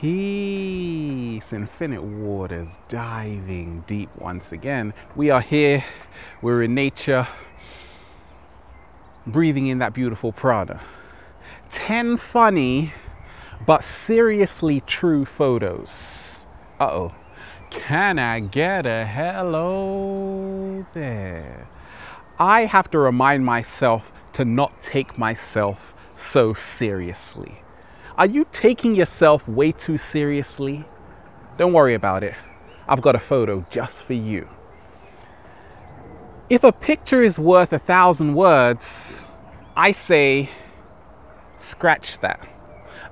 Peace, infinite waters, diving deep once again. We are here, we're in nature, breathing in that beautiful prana. 10 funny but seriously true photos. Uh oh. Can I get a hello there? I have to remind myself to not take myself so seriously. Are you taking yourself way too seriously? Don't worry about it. I've got a photo just for you. If a picture is worth a thousand words, I say, scratch that.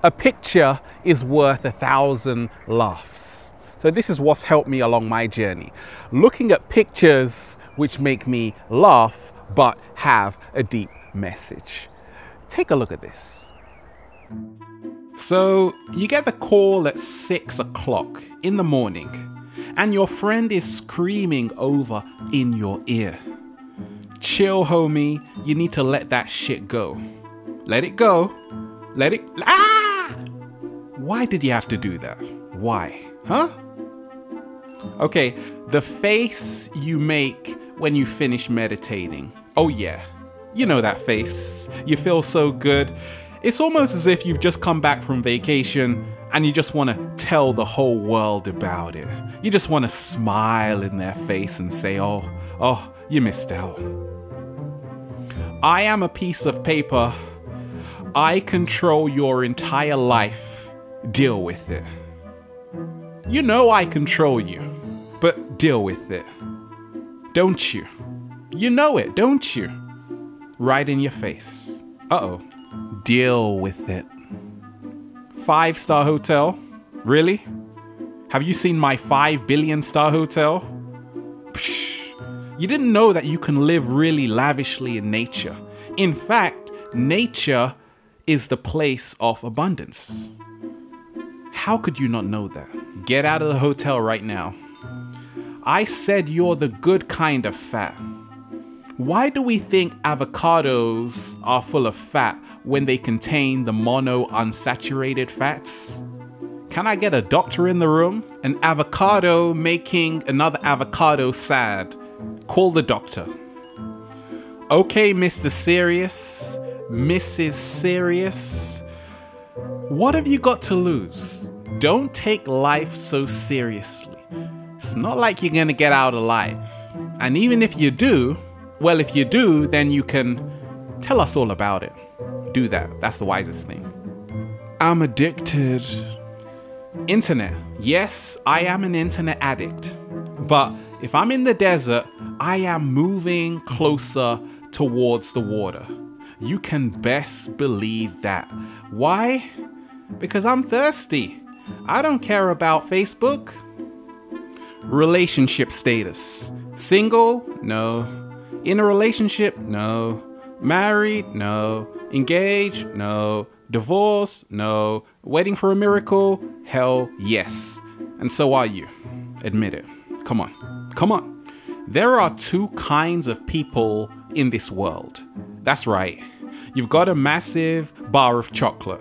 A picture is worth a thousand laughs. So, this is what's helped me along my journey. Looking at pictures which make me laugh but have a deep message. Take a look at this. So, you get the call at 6 o'clock in the morning, and your friend is screaming over in your ear. Chill, homie, you need to let that shit go. Let it go. Let it. Ah! Why did you have to do that? Why? Huh? Okay, the face you make when you finish meditating. Oh, yeah. You know that face. You feel so good. It's almost as if you've just come back from vacation and you just want to tell the whole world about it. You just want to smile in their face and say, oh, oh, you missed out. I am a piece of paper. I control your entire life. Deal with it. You know I control you, but deal with it. Don't you? You know it, don't you? Right in your face. Uh oh. Deal with it. Five star hotel? Really? Have you seen my 5 billion star hotel? Psh, you didn't know that you can live really lavishly in nature. In fact, nature is the place of abundance. How could you not know that? Get out of the hotel right now. I said you're the good kind of fat. Why do we think avocados are full of fat when they contain the mono unsaturated fats? Can I get a doctor in the room? An avocado making another avocado sad. Call the doctor. Okay, Mr. Serious, Mrs. Serious. What have you got to lose? Don't take life so seriously. It's not like you're gonna get out alive. And even if you do, well, if you do, then you can tell us all about it. Do that. That's the wisest thing. I'm addicted. Internet. Yes, I am an internet addict. But if I'm in the desert, I am moving closer towards the water. You can best believe that. Why? Because I'm thirsty. I don't care about Facebook. Relationship status. Single? No. In a relationship? No. Married? No. Engaged? No. Divorce? No. Waiting for a miracle? Hell yes. And so are you. Admit it. Come on. Come on. There are two kinds of people in this world. That's right. You've got a massive bar of chocolate.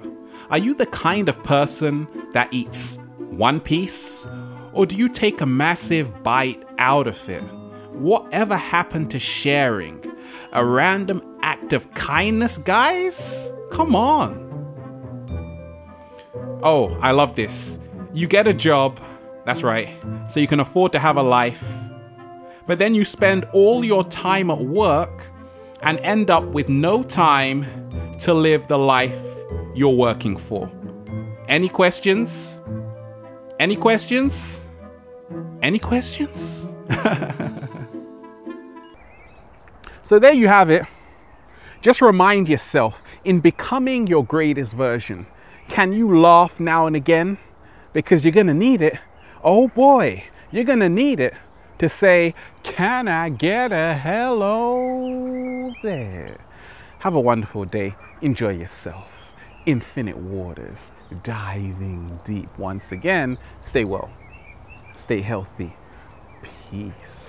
Are you the kind of person that eats one piece? Or do you take a massive bite out of it? Whatever happened to sharing? A random act of kindness, guys? Come on. Oh, I love this. You get a job, that's right, so you can afford to have a life. But then you spend all your time at work and end up with no time to live the life you're working for. Any questions? Any questions? Any questions? so there you have it. Just remind yourself in becoming your greatest version, can you laugh now and again? Because you're going to need it. Oh boy, you're going to need it to say, Can I get a hello there? Have a wonderful day. Enjoy yourself. Infinite waters, diving deep once again. Stay well, stay healthy. Peace.